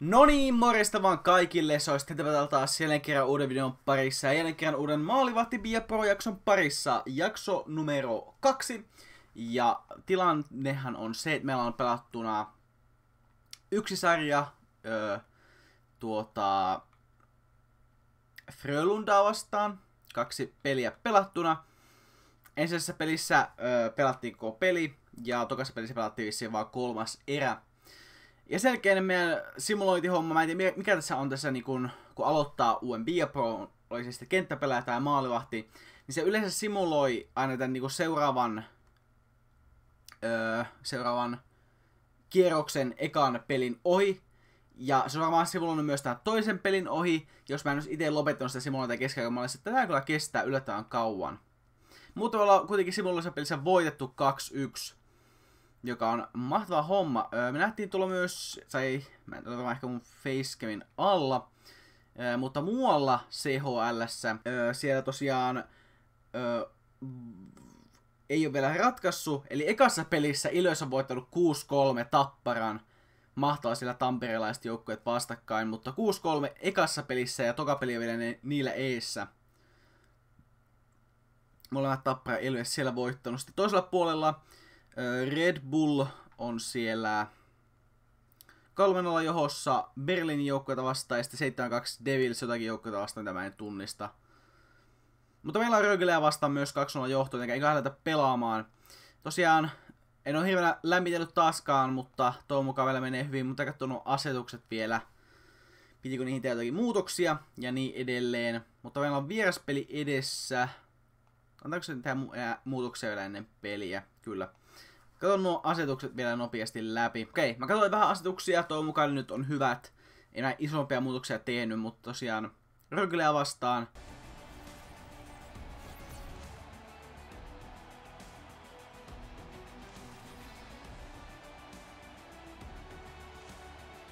No niin, morjesta vaan kaikille, se olisi taas jälleen kerran uuden videon parissa ja jälleen kerran uuden Maalivahti Bia Pro-jakson parissa, jakso numero kaksi. Ja tilannehan on se, että meillä on pelattuna yksi sarja, öö, tuota, Frölundaa vastaan, kaksi peliä pelattuna. Ensimmäisessä pelissä öö, pelattiin koko peli ja tokassa pelissä pelattiin vissiin vaan kolmas erä. Ja selkeä meidän simulointihomma, mä en tiedä mikä tässä on tässä, niin kun, kun aloittaa UMB Pro, oli se sitten kenttäpelaaja tai maalivahti, niin se yleensä simuloi aina tämän niin seuraavan, öö, seuraavan kierroksen ekan pelin ohi. Ja se on varmaan simuloinut myös tämän toisen pelin ohi, jos mä en olisi itse lopettanut sitä simulointia keskellä, mä olisin, että tämä kyllä kestää yllättävän kauan. Mutta ollaan kuitenkin simuloissa pelissä voitettu 2-1 joka on mahtava homma. me nähtiin tulla myös, tai mä en tiedä ehkä mun facecamin alla, mutta muualla CHL, siellä tosiaan ei ole vielä ratkassu. Eli ekassa pelissä Ilves on voittanut 6-3 tapparan. Mahtavaa sillä tamperelaiset joukkueet vastakkain, mutta 6-3 ekassa pelissä ja toka peli vielä ne, niillä eessä. Molemmat tappara Ilves siellä voittanut. Sitten toisella puolella Red Bull on siellä 3 johossa Berliinin joukkueita vastaan ja sitten 7-2 Devils jotakin joukkueita vastaan, tämä en tunnista. Mutta meillä on Rögeleä vastaan myös 2-0 johto, eikä eikä lähdetä pelaamaan. Tosiaan, en ole hirveän lämmitellyt taaskaan, mutta toivon mukaan vielä menee hyvin, mutta katsonut asetukset vielä. Pitikö niihin tehdä jotakin muutoksia ja niin edelleen. Mutta meillä on vieraspeli edessä. Antaako se tehdä muutoksia vielä ennen peliä? Kyllä. Katon nuo asetukset vielä nopeasti läpi. Okei, mä katsoin vähän asetuksia, toivon mukaan nyt on hyvät. Ei näin isompia muutoksia tehnyt, mutta tosiaan Rögleä vastaan.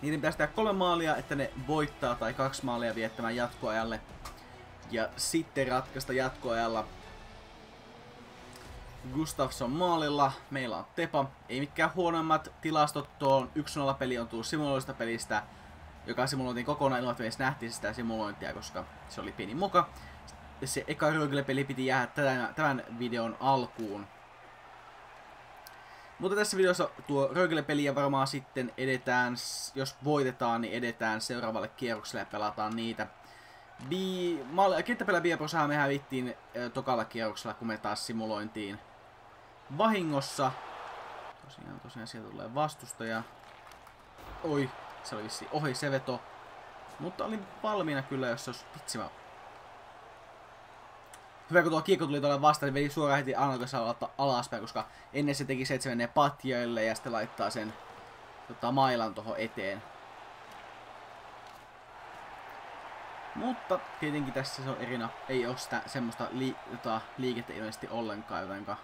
Niiden pitäisi tehdä kolme maalia, että ne voittaa, tai kaksi maalia viettämään jatkoajalle. Ja sitten ratkaista jatkoajalla Gustafsson maalilla, meillä on Tepa. Ei mikään huonommat tilastot, tuon 1-0 peli on tullut simuloista pelistä, joka simuloitiin kokonaan ilman, että nähtiin sitä simulointia, koska se oli pieni muka. Se eka Rögle-peli piti jäädä tämän, tämän videon alkuun. Mutta tässä videossa tuo Rögle-peli ja varmaan sitten edetään, jos voitetaan, niin edetään seuraavalle kierrokselle ja pelataan niitä. Bi- Kenttäpelä Bieprosahan me hävittiin tokalla kierroksella, kun me taas simulointiin vahingossa. Tosiaan, tosiaan sieltä tulee vastustaja. Oi, se oli vissi ohi se veto. Mutta olin valmiina kyllä, jos se olisi vitsi mä... Hyvä, kun tuo kiekko tuli tuolle vastaan, niin veli suoraan heti Anokassa alaspäin, koska ennen se teki se, että se menee patjoille ja sitten laittaa sen tota, mailan tuohon eteen. Mutta tietenkin tässä se on erinä, ei ole sitä semmoista li, tota, liikettä ilmeisesti ollenkaan, jotenka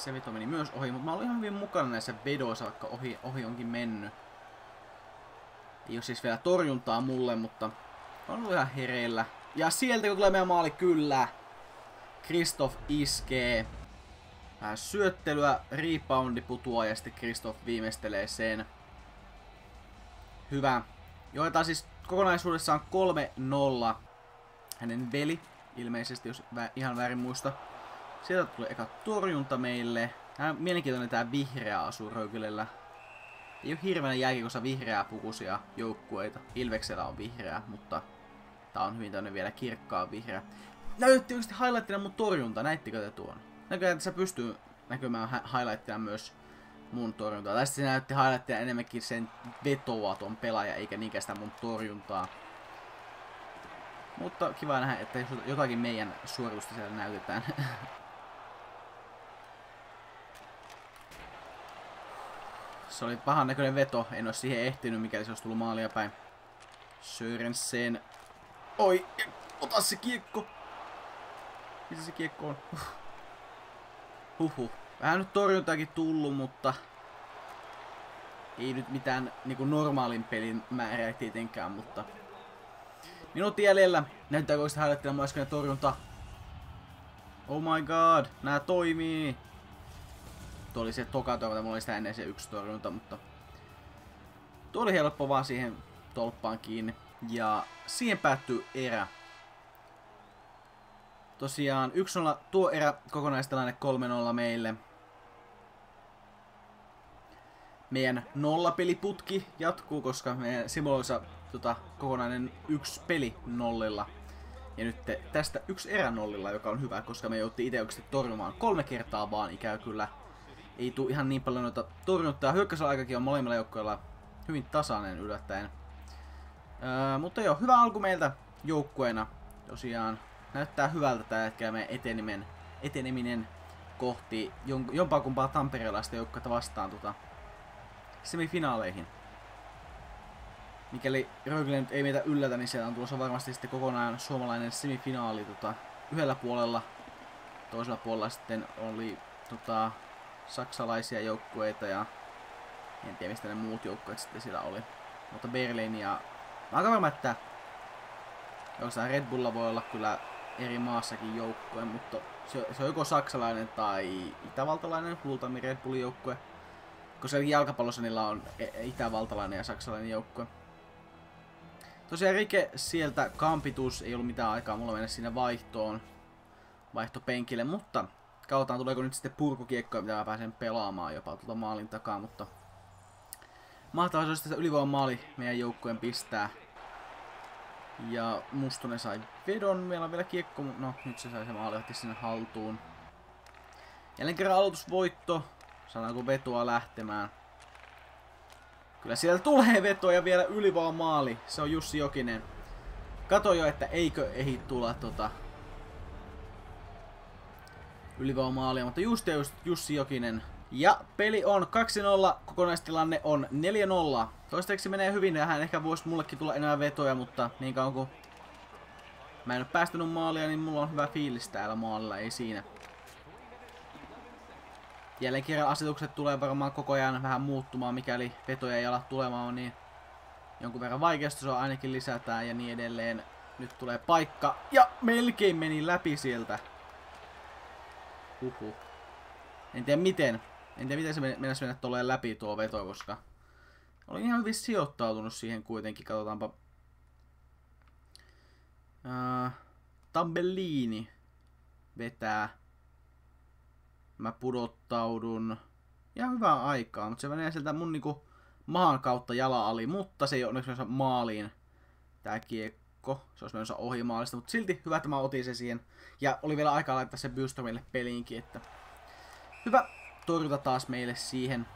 se veto meni myös ohi, mutta mä olin ihan hyvin mukana näissä vedoissa, vaikka ohi, ohi onkin mennyt. Ei ole siis vielä torjuntaa mulle, mutta on ollut ihan hereillä. Ja sieltä kun tulee meidän maali, kyllä. Kristoff iskee. Vähän syöttelyä, reboundi putua ja sitten Kristoff viimeistelee sen. Hyvä. Joetaan siis kokonaisuudessaan 3-0. Hänen veli, ilmeisesti, jos ihan väärin muista. Sieltä tuli eka torjunta meille. On mielenkiintoinen tää vihreä asu Rögylellä. Ei ole hirveän jääkiekossa vihreää pukuisia joukkueita. Ilveksellä on vihreä, mutta tää on hyvin tämmönen vielä kirkkaa vihreä. Näytti oikeesti highlighttina mun torjunta, näittikö te tuon? Näköjään tässä pystyy näkymään highlighttina myös mun torjuntaa. Tai se näytti highlighttina enemmänkin sen vetoa ton pelaaja, eikä niinkään sitä mun torjuntaa. Mutta kiva nähdä, että jotakin meidän suoritusta siellä näytetään. Se oli pahan näköinen veto. En olisi siihen ehtinyt, mikäli se olisi tullut maalia päin. Sörensen. Oi, ota se kiekko. Missä se kiekko on? Huhhuh. Vähän nyt torjuntaakin tullut, mutta ei nyt mitään niinku normaalin pelin määrää tietenkään, mutta minuutti jäljellä. Näyttääkö oikeasti hailettilla äsken torjunta? Oh my god, nää toimii. Tuo oli se toka torjunta, mulla oli sitä ennen se yksi torjunta, mutta... Tuo oli helppo vaan siihen tolppaan kiinni. Ja siihen päättyy erä. Tosiaan 1-0 tuo erä kokonaistilanne 3-0 meille. Meidän nollapeliputki jatkuu, koska meidän simuloissa tota, kokonainen yksi peli nollilla. Ja nyt tästä yksi erä nollilla, joka on hyvä, koska me jouttiin itse torjumaan kolme kertaa vaan ikään kyllä. Ei tule ihan niin paljon noita torjuntaa. Hyökkäysaikakin on molemmilla joukkoilla hyvin tasainen yllättäen. Öö, mutta joo, hyvä alku meiltä joukkueena. Tosiaan näyttää hyvältä tällä hetkellä meidän eteneminen, eteneminen kohti jompaa kumpaa tamperelaista joukkuetta vastaan tota, semifinaaleihin. Mikäli Rögle nyt ei meitä yllätä, niin siellä on tulossa varmasti sitten kokonaan suomalainen semifinaali tota, yhdellä puolella. Toisella puolella sitten oli tota, saksalaisia joukkueita ja en tiedä mistä ne muut joukkueet sitten siellä oli. Mutta Berliin ja... Mä aika varma, että jossain Red Bulla voi olla kyllä eri maassakin joukkue, mutta se, se on joko saksalainen tai itävaltalainen Hultami Red Bullin joukkue. Koska jalkapallossa niillä on e- itävaltalainen ja saksalainen joukkue. Tosiaan Rike sieltä kampitus, ei ollut mitään aikaa mulla mennä sinne vaihtoon, vaihtopenkille, mutta katsotaan tuleeko nyt sitten purkukiekkoja, mitä mä pääsen pelaamaan jopa tuolta maalin takaa, mutta mahtavaa se olisi tässä ylivoiman maali meidän joukkueen pistää. Ja Mustonen sai vedon, meillä on vielä kiekko, no nyt se sai se maali, otti sinne haltuun. Jälleen kerran aloitusvoitto, saadaanko vetoa lähtemään. Kyllä siellä tulee vetoja vielä ylivoiman maali. Se on Jussi Jokinen. Kato jo, että eikö ehi tulla tota ylivoiman maalia, mutta just just Jussi Jokinen. Ja peli on 2-0, kokonaistilanne on 4-0. Toistaiseksi menee hyvin, ja hän ehkä voisi mullekin tulla enää vetoja, mutta niin kauan kuin mä en ole päästänyt maalia, niin mulla on hyvä fiilis täällä maalilla, ei siinä. Jälleen kerran asetukset tulee varmaan koko ajan vähän muuttumaan, mikäli vetoja ei ala tulemaan, niin jonkun verran on ainakin lisätään ja niin edelleen. Nyt tulee paikka ja melkein meni läpi sieltä. Huhu. En tiedä miten. En tiedä miten se mennessä mennä tolleen läpi tuo veto, koska olin ihan hyvin sijoittautunut siihen kuitenkin. Katsotaanpa. Uh, Tambellini vetää mä pudottaudun ihan hyvää aikaa, mutta se menee sieltä mun niinku maan kautta jala ali, mutta se ei onneksi maaliin tää kiekko. Se olisi menossa ohi maalista, mutta silti hyvä, että mä otin se siihen. Ja oli vielä aikaa laittaa se Bystromille peliinkin, että hyvä torjuta taas meille siihen.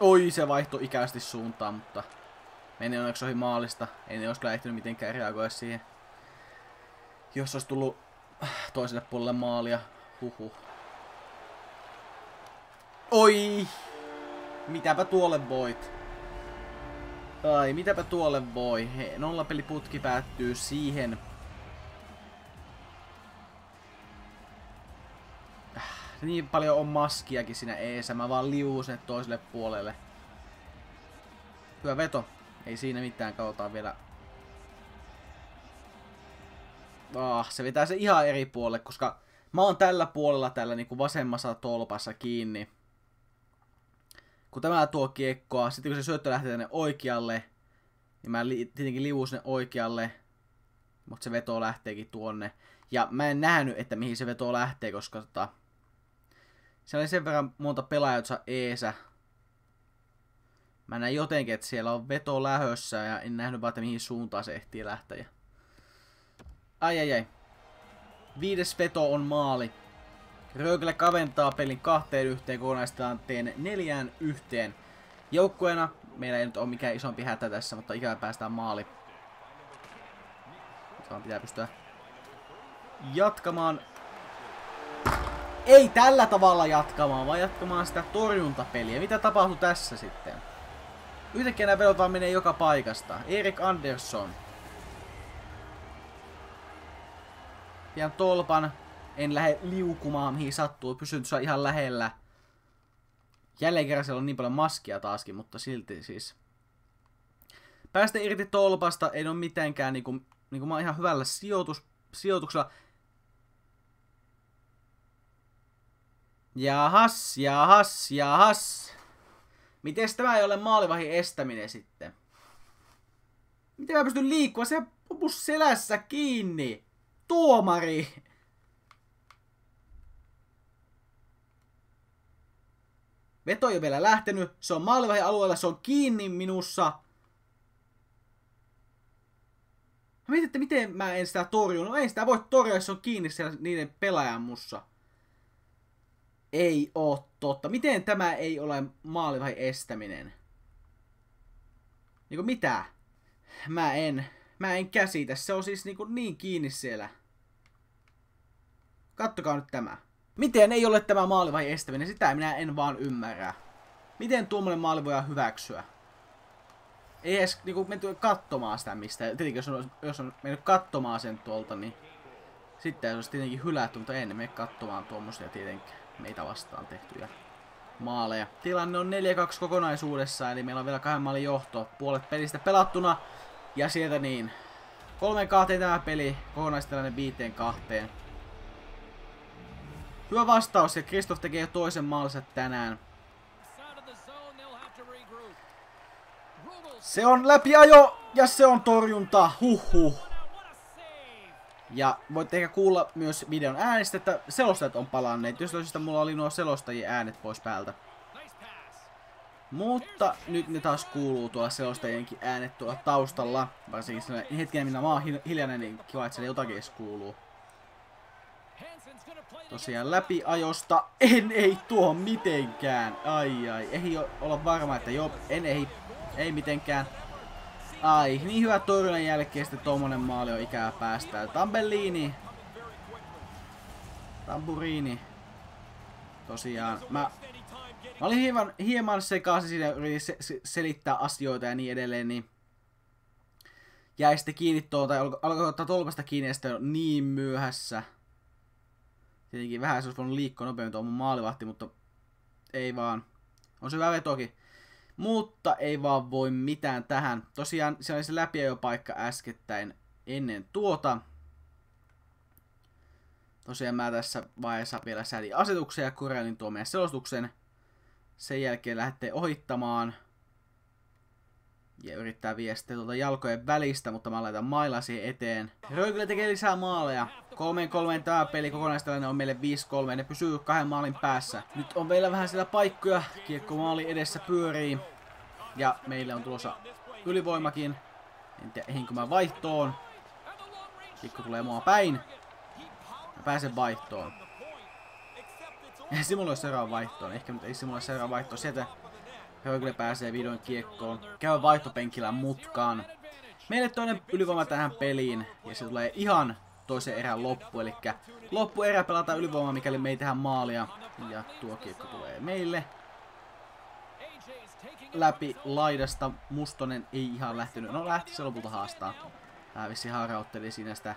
Oi, se vaihto ikäisesti suuntaan, mutta meni onneksi ohi maalista. En olisi kyllä ehtinyt mitenkään reagoida siihen. Jos olisi tullut toiselle puolelle maalia. Huhu. Oi! Mitäpä tuolle voit? Ai, mitäpä tuolle voi? He, nollapeliputki päättyy siihen. Niin paljon on maskiakin siinä eessä. Mä vaan liuun toiselle puolelle. Hyvä veto. Ei siinä mitään. Katsotaan vielä ah, se vetää se ihan eri puolelle, koska mä oon tällä puolella tällä niin kuin vasemmassa tolpassa kiinni. Kun tämä tuo kiekkoa, sitten kun se syöttö lähtee tänne oikealle, niin mä li- tietenkin liuun sinne oikealle, mutta se veto lähteekin tuonne. Ja mä en nähnyt, että mihin se veto lähtee, koska tota, siellä oli sen verran monta pelaajaa, jotka eesä. Mä näin jotenkin, että siellä on veto lähössä ja en nähnyt vaan, että mihin suuntaan se ehtii lähteä. Ai ai ai. Viides veto on maali. Rögle kaventaa pelin kahteen yhteen kokonaistilanteen neljään yhteen. Joukkueena meillä ei nyt ole mikään isompi hätä tässä, mutta ikävä päästään maali. Tämä pitää pystyä jatkamaan. Ei tällä tavalla jatkamaan, vaan jatkamaan sitä torjuntapeliä. Mitä tapahtui tässä sitten? Yhtäkkiä nämä vedot vaan menee joka paikasta. Erik Andersson Pidän tolpan. En lähde liukumaan mihin sattuu. Pysyn tuossa ihan lähellä. Jälleen kerran siellä on niin paljon maskia taaskin, mutta silti siis. Päästä irti tolpasta, ei ole mitenkään niinku, niinku mä oon ihan hyvällä sijoitus, sijoituksella. Jahas, jahas, jahas. Miten tämä ei ole maalivahin estäminen sitten? Miten mä pystyn liikkua? Se on selässä kiinni. Tuomari! Veto ei ole vielä lähtenyt. Se on maalivahin alueella. Se on kiinni minussa. Mä mietin, että miten mä en sitä torju. No ei sitä voi torjua, se on kiinni siellä niiden pelaajan mussa. Ei oo totta. Miten tämä ei ole maalivahin estäminen? Niinku mitä? Mä en. Mä en käsitä. Se on siis niinku niin kiinni siellä. Kattokaa nyt tämä. Miten ei ole tämä maalivahin estäminen? Sitä minä en vaan ymmärrä. Miten tuommoinen maali voidaan hyväksyä? Ei edes niinku menty katsomaan sitä mistä. Tietenkin jos on, jos on mennyt katsomaan sen tuolta, niin sitten se olisi tietenkin hylätty, mutta en mene katsomaan tuommoisia tietenkin meitä vastaan tehtyjä maaleja. Tilanne on 4-2 kokonaisuudessa, eli meillä on vielä kahden maalin johto. Puolet pelistä pelattuna. Ja sieltä niin. 3-2 tämä peli, kokonaistilanne 5-2. Hyvä vastaus ja Kristoff tekee jo toisen maalinsa tänään. Se on läpiajo ja se on torjunta. Huhhuh. Ja voitte ehkä kuulla myös videon äänestä, että selostajat on palanneet. Jos toisista mulla oli nuo selostajien äänet pois päältä. Mutta nyt ne taas kuuluu tuolla selostajienkin äänet tuolla taustalla. Varsinkin hetken, minä mä oon hiljainen, niin kiva, että siellä jotakin edes kuuluu. Tosiaan läpiajosta en ei tuo mitenkään. Ai ai, ei olla varma, että joo, en ei, ei mitenkään. Ai, niin hyvä torjunnan jälkeen sitten tommonen maali on ikää päästä. Tambellini. Tamburini. Tosiaan, mä, mä olin hieman, hieman sekaisin siinä, yritin se, se, selittää asioita ja niin edelleen, niin jäi sitten kiinni tuolta, alkoi ottaa tolpasta kiinni ja sitten niin myöhässä. Tietenkin vähän se olisi voinut liikkua nopeammin tuo mun maalivahti, mutta ei vaan. On se hyvä vetokin. Mutta ei vaan voi mitään tähän. Tosiaan se oli se läpiajopaikka äskettäin ennen tuota. Tosiaan mä tässä vaiheessa vielä säädin asetuksia ja korjailin tuo meidän selostuksen. Sen jälkeen lähdette ohittamaan ja yrittää viestiä tuolta jalkojen välistä, mutta mä laitan mailla siihen eteen. Röykylä tekee lisää maaleja. 3-3 tämä peli kokonaistilanne on meille 5-3. Ne pysyy kahden maalin päässä. Nyt on vielä vähän siellä paikkoja. Kiekko maali edessä pyörii. Ja meille on tulossa ylivoimakin. En tiedä, ehinkö mä vaihtoon. Kiekko tulee mua päin. Mä pääsen vaihtoon. Simuloi seuraavan vaihtoon. Ehkä nyt ei simuloi seuraavan vaihtoon. Sieltä Högle pääsee vihdoin kiekkoon. Käy vaihtopenkillä mutkaan. Meille toinen ylivoima tähän peliin. Ja se tulee ihan toisen erän loppu. Eli loppuerä pelataan ylivoimaa, mikäli me ei tehdä maalia. Ja tuo kiekko tulee meille. Läpi laidasta. Mustonen ei ihan lähtenyt. No lähti se lopulta haastaa. Hän vissi harautteli siinä sitä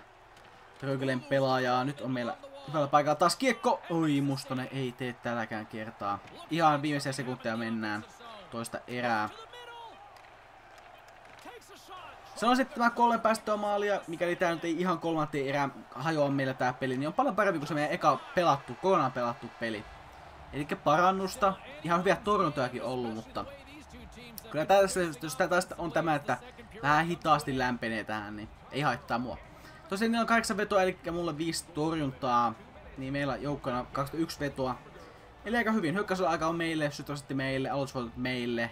Röglen pelaajaa. Nyt on meillä hyvällä paikalla taas kiekko. Oi, Mustonen ei tee tälläkään kertaa. Ihan viimeisiä sekunteja mennään toista erää. Sanoisin, että tämä kolme päästöä maalia, mikäli tämä nyt ei ihan kolmanteen erään hajoa meillä tämä peli, niin on paljon parempi kuin se meidän eka pelattu, kokonaan pelattu peli. Eli parannusta, ihan hyviä torjuntojakin ollut, mutta kyllä tässä, jos tästä on tämä, että vähän hitaasti lämpenee tähän, niin ei haittaa mua. Tosiaan niillä on kahdeksan vetoa, eli mulle viisi torjuntaa, niin meillä joukkona 21 vetoa. Eli aika hyvin. Hyökkäysaika on meille, sytrosetti meille, aloitusvoitot meille.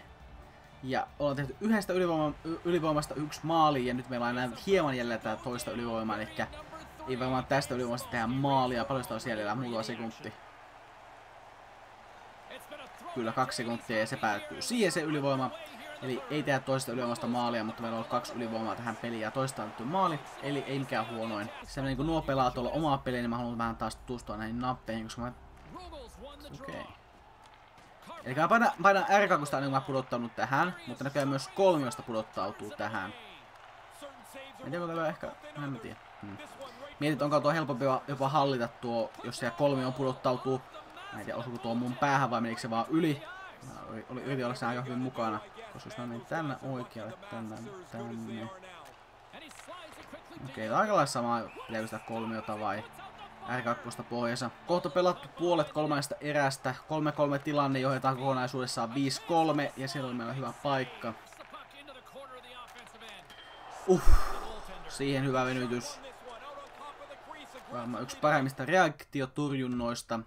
Ja ollaan tehty yhdestä ylivoima, ylivoimasta yksi maali ja nyt meillä on hieman jäljellä tää toista ylivoimaa, eli ei varmaan tästä ylivoimasta tehdä maalia. Paljon sitä on siellä muutama sekunti. Kyllä kaksi sekuntia ja se päättyy siihen se ylivoima. Eli ei tehdä toista ylivoimasta maalia, mutta meillä on ollut kaksi ylivoimaa tähän peliin ja toista on maali. Eli ei mikään huonoin. Se niin kun nuo pelaa tuolla omaa peliä, niin mä haluan vähän taas tutustua näihin nappeihin, koska mä Okei. Okay. Eli mä painan, painan R2, niin mä pudottanut tähän, mutta näköjään myös kolmiosta pudottautuu tähän. En tiedä, onko ehkä... En mä tiedä. Hmm. Mietit, onko tuo helpompi jopa hallita tuo, jos siellä kolmio pudottautuu. Mä en tiedä, osuuko tuo mun päähän vai menikö se vaan yli. Mä oli, oli, yritin olla siinä aika hyvin mukana. Koska jos mä menin tänne oikealle, tänne, tänne. Okei, okay, aika lailla sama, pitääkö sitä kolmiota vai R2 pohjassa. Kohta pelattu puolet kolmannesta erästä. 3-3 tilanne johdetaan kokonaisuudessaan 5-3 ja siellä oli meillä hyvä paikka. Uh, siihen hyvä venytys. Varmaan yksi paremmista reaktioturjunnoista.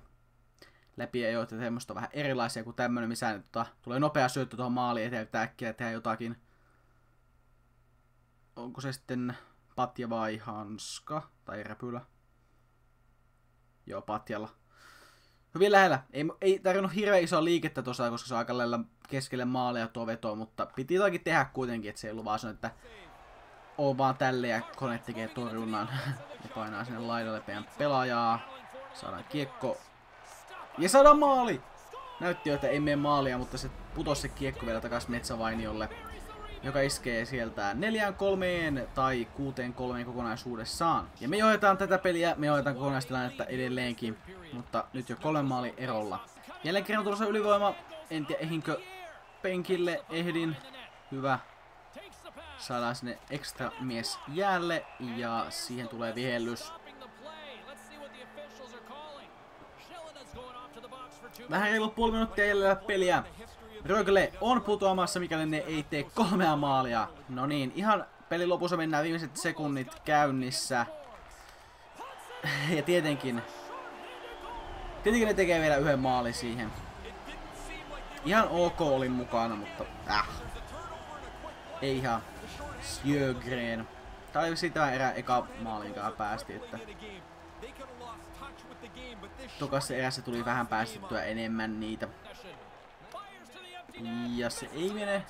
Läpi ei ole semmoista vähän erilaisia kuin tämmönen, missä tota, tulee nopea syöttö tuohon maaliin eteen, äkkiä tehdä jotakin. Onko se sitten patja vai hanska tai räpylä? Joo, patjalla. Hyvin lähellä. Ei, ei tarvinnut hirveän isoa liikettä tuossa, koska se on aika lailla keskelle maalia tuo veto, mutta piti jotakin tehdä kuitenkin, että se ei ollut vaan että on vaan tälle ja kone tekee torjunnan. ja painaa sinne laidalle meidän pelaajaa. Saadaan kiekko. Ja saadaan maali! Näytti jo, että ei mene maalia, mutta se putosi se kiekko vielä takaisin metsävainiolle joka iskee sieltä 4-3 tai 6-3 kokonaisuudessaan. Ja me johdetaan tätä peliä, me johdetaan kokonaistilannetta edelleenkin, mutta nyt jo kolmen maali erolla. Jälleen kerran tulossa ylivoima, en tiedä ehinkö penkille, ehdin, hyvä. Saadaan sinne ekstra mies jäälle ja siihen tulee vihellys. Vähän reilu puoli minuuttia jäljellä peliä. Rögle on putoamassa, mikäli ne ei tee kolmea maalia. No niin, ihan pelin lopussa mennään viimeiset sekunnit käynnissä. Ja tietenkin... Tietenkin ne tekee vielä yhden maalin siihen. Ihan ok olin mukana, mutta äh. Ei ihan Sjögren. Tää oli sitä erää eka maalinkaan päästi, että... Tokassa erässä tuli vähän päästettyä enemmän niitä. Ja se ei mene.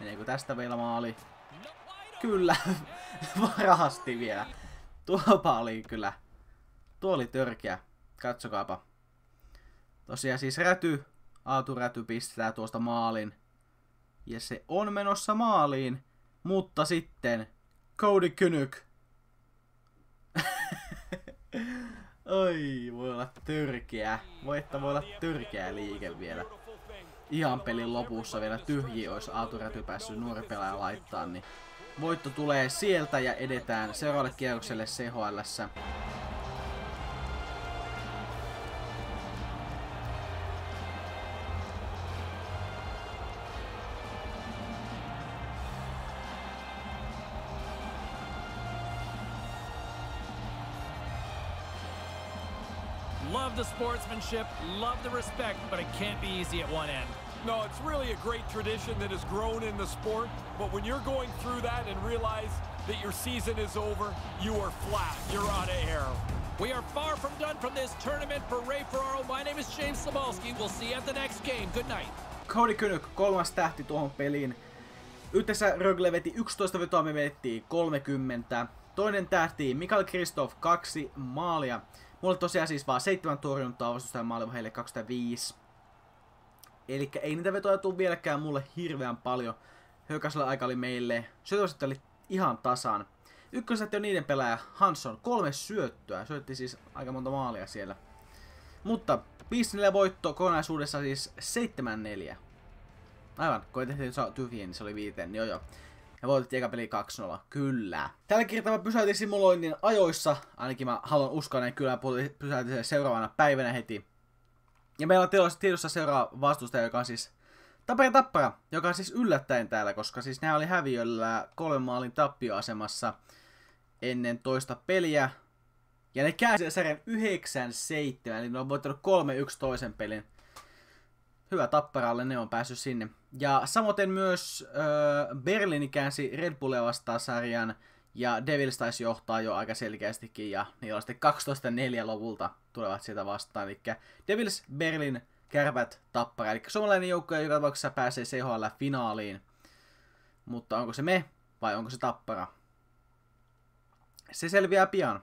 Meneekö tästä vielä maali? Kyllä. Varasti vielä. Tuopa oli kyllä. Tuo oli törkeä. Katsokaapa. Tosiaan siis räty. Aatu räty pistää tuosta maalin. Ja se on menossa maaliin. Mutta sitten Cody Kynyk. Oi, voi olla törkeä. Voi että voi olla törkeä liike vielä ihan pelin lopussa vielä tyhji olisi Aaturäty päässyt nuori pelaaja laittaa, niin voitto tulee sieltä ja edetään seuraavalle kierrokselle CHL. Love the sportsmanship, love the respect, but it can't be easy at one end. No, it's really a great tradition that has grown in the sport, but when you're going through that and realize that your season is over, you are flat. You're out of air. We are far from done from this tournament. For Ray Ferraro, my name is James Sabalski. We'll see you at the next game. Good night. Cody Kynyk, kolmas tähti tuohon peliin. Yhteensä Rögle veti 11 vetoa, me vettiin 30. Toinen tähti, Mikael Kristoff, kaksi maalia. Mulla tosiaan siis vaan 7 torjuntaa vastustajan maalivaheille 25. Eli ei niitä vetoja tule vieläkään mulle hirveän paljon. Hökäsellä aika oli meille. Syötöset oli ihan tasan. Ykköset on niiden pelaaja Hansson. Kolme syöttöä. Syötti siis aika monta maalia siellä. Mutta 5-4 voitto kokonaisuudessa siis 7-4. Aivan, kun ei tehty tyhjiä, niin se oli viiteen, niin joo joo. Ja voitettiin eka peli 2-0. Kyllä. Tällä kertaa mä pysäytin simuloinnin ajoissa. Ainakin mä haluan uskoa näin kyllä pysäytin sen seuraavana päivänä heti. Ja meillä on tiedossa, seuraava vastustaja, joka on siis Tappara Tappara, joka on siis yllättäen täällä, koska siis nämä oli häviöllä kolmen maalin tappioasemassa ennen toista peliä. Ja ne käänsi sarjan 9-7, eli ne on voittanut 3-1 toisen pelin. Hyvä Tapparalle, ne on päässyt sinne. Ja samoin myös äh, Berliini käänsi Red Bullia vastaan sarjan ja Devils taisi johtaa jo aika selkeästikin, ja niillä on sitten 12-4 lopulta tulevat sieltä vastaan. Eli Devils, Berlin, Kärpät, Tappara. Eli suomalainen joukko joka tapauksessa pääsee CHL-finaaliin. Mutta onko se me vai onko se Tappara? Se selviää pian.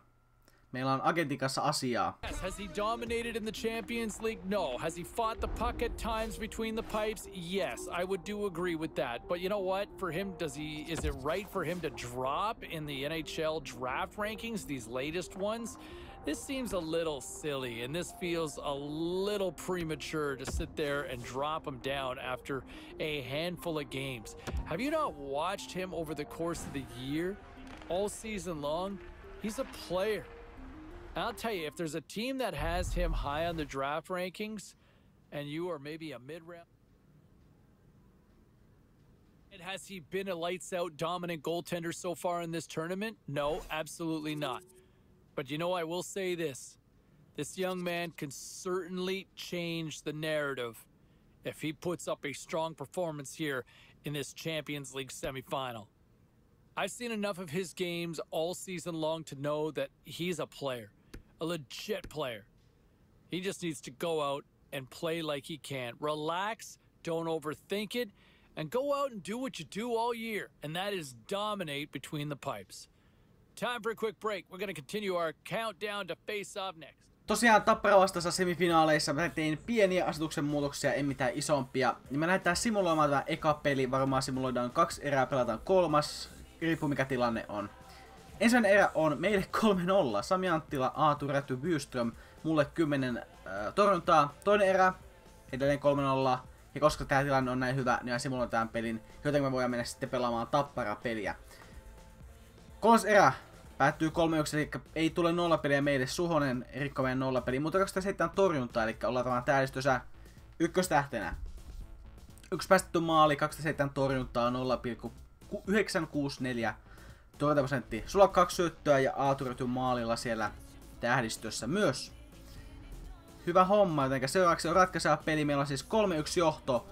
Meillä on agentin kanssa asiaa. Has he dominated in the Champions League? No. Has he fought the puck at times between the pipes? Yes, I would do agree with that. But you know what? For him, does he is it right for him to drop in the NHL draft rankings, these latest ones? This seems a little silly, and this feels a little premature to sit there and drop him down after a handful of games. Have you not watched him over the course of the year, all season long? He's a player I'll tell you, if there's a team that has him high on the draft rankings, and you are maybe a mid-round. And has he been a lights out dominant goaltender so far in this tournament? No, absolutely not. But you know, I will say this this young man can certainly change the narrative if he puts up a strong performance here in this Champions League semifinal. I've seen enough of his games all season long to know that he's a player, a legit player. He just needs to go out and play like he can. Relax, don't overthink it, and go out and do what you do all year, and that is dominate between the pipes. Time for a quick break. We're to continue our countdown to face off next. Tosiaan Tappara vastassa semifinaaleissa mä tein pieniä asetuksen muutoksia, en mitään isompia. Niin me lähdetään simuloimaan tämä eka peli, varmaan simuloidaan kaksi erää, pelataan kolmas, riippuu mikä tilanne on. Ensimmäinen erä on meille 3-0, Sami Anttila, Aatu Räty, Byström, mulle 10 äh, torjuntaa. Toinen erä, edelleen 3-0, ja koska tämä tilanne on näin hyvä, niin mä simuloin tämän pelin, joten me voidaan mennä sitten pelaamaan Tappara-peliä. Kolmas erä päättyy 3 eli ei tule nollapeliä meille. Suhonen rikko meidän nollapeli, mutta 207 torjuntaa, eli ollaan tavallaan täälistössä ykköstähtenä. Yksi päästetty maali, 207 torjuntaa, 0,964 torjuntaprosentti. Sulla on kaksi syöttöä ja Aaturyty maalilla siellä tähdistössä myös. Hyvä homma, joten seuraavaksi on ratkaiseva peli. Meillä on siis 3-1 johto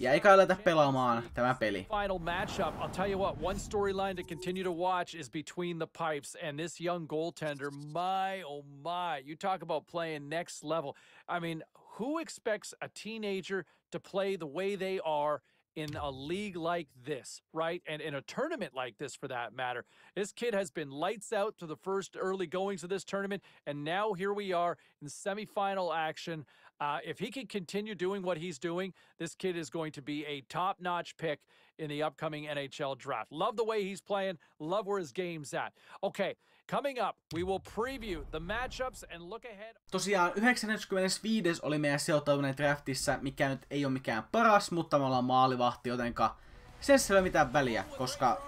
ja eikä aleta pelaamaan tämä peli. Final matchup. I'll tell you what, one storyline to continue to watch is between the pipes and this young goaltender. My oh my, you talk about playing next level. I mean, who expects a teenager to play the way they are in a league like this, right? And in a tournament like this, for that matter. This kid has been lights out to the first early goings of this tournament, and now here we are in semifinal action. Uh, if he can continue doing what he's doing, this kid is going to be a top notch pick in the upcoming NHL draft. Love the way he's playing, love where his game's at. Okay, coming up, we will preview the matchups and look ahead. Tosiaan 95. oli meidän sijoittautuminen draftissa, mikä nyt ei ole mikään paras, mutta me ollaan maalivahti, jotenka se ei ole mitään väliä, koska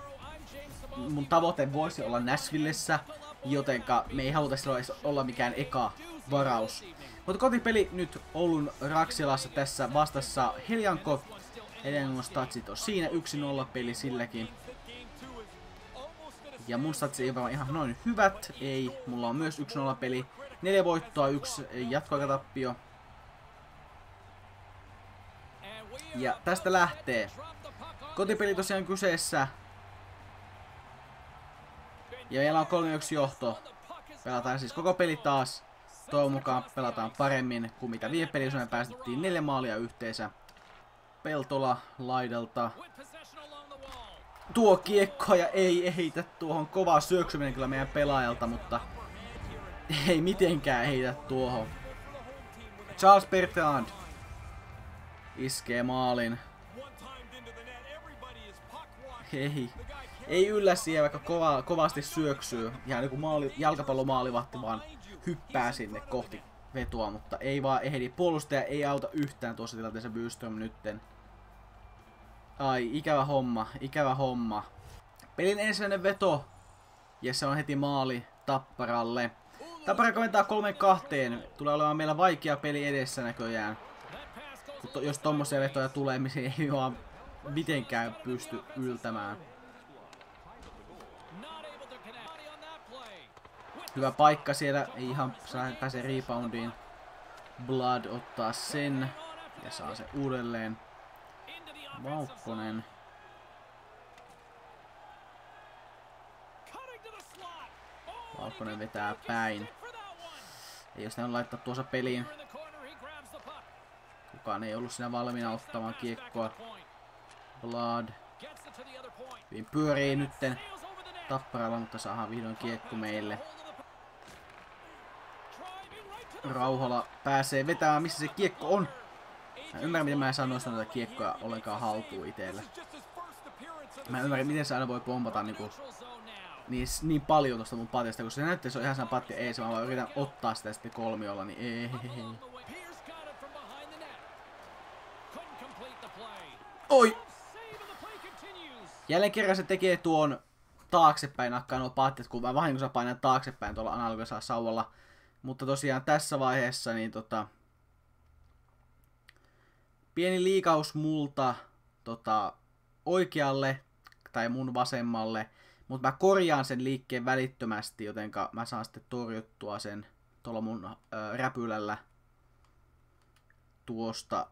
mun tavoite voisi olla Nashvillessä, jotenka me ei haluta silloin olla mikään eka varaus. Mutta kotipeli nyt Oulun Raksilassa tässä vastassa Heljanko. Heljankon statsit on siinä 1-0 peli silläkin. Ja mun statsi ei varmaan ihan noin hyvät. Ei, mulla on myös 1-0 peli. Neljä voittoa, yksi jatkoaikatappio. Ja tästä lähtee. Kotipeli tosiaan kyseessä. Ja meillä on 3-1 johto. Pelataan siis koko peli taas. Toivon mukaan pelataan paremmin kuin mitä viime pelissä me päästettiin neljä maalia yhteensä. Peltola laidalta. Tuo kiekko ja ei heitä tuohon kovaa syöksyminen kyllä meidän pelaajalta, mutta ei mitenkään heitä tuohon. Charles Bertrand iskee maalin. Ei. Ei yllä siihen, vaikka kova, kovasti syöksyy. Ihan joku maali, jalkapallomaalivahti vaan hyppää sinne kohti vetoa, mutta ei vaan ehdi. Puolustaja ei auta yhtään tuossa tilanteessa Byström nytten. Ai, ikävä homma, ikävä homma. Pelin ensimmäinen veto. Ja se on heti maali Tapparalle. Tappara komentaa kolmen kahteen. Tulee olemaan meillä vaikea peli edessä näköjään. Mutta jos tommosia vetoja tulee, niin ei vaan mitenkään pysty yltämään. Hyvä paikka siellä, ei ihan pääse reboundiin. Blood ottaa sen ja saa se uudelleen. Vaukkonen. Vaukkonen vetää päin. Ei jos on laittaa tuossa peliin. Kukaan ei ollut siinä valmiina ottamaan kiekkoa. Blood. Hyvin pyörii nytten tapparalla, mutta saadaan vihdoin kiekko meille. Rauhola pääsee vetämään, missä se kiekko on. Mä ymmärrän, miten mä en saa noista noita kiekkoja ollenkaan haltuun itselle. Mä ymmärrän, miten se aina voi pompata niinku, niin, niin paljon tosta mun patista, kun se näyttää, se on ihan sama patti, ei se, mä vaan yritän ottaa sitä sitten kolmiolla, niin ei. Oi! Jälleen kerran se tekee tuon taaksepäin nakkaa nuo pattit, kun mä vahingossa painan taaksepäin tuolla analogisella sauvalla Mutta tosiaan tässä vaiheessa niin tota, pieni liikaus multa tota, oikealle tai mun vasemmalle, mutta mä korjaan sen liikkeen välittömästi, jotenka mä saan sitten torjuttua sen tuolla mun ö, räpylällä tuosta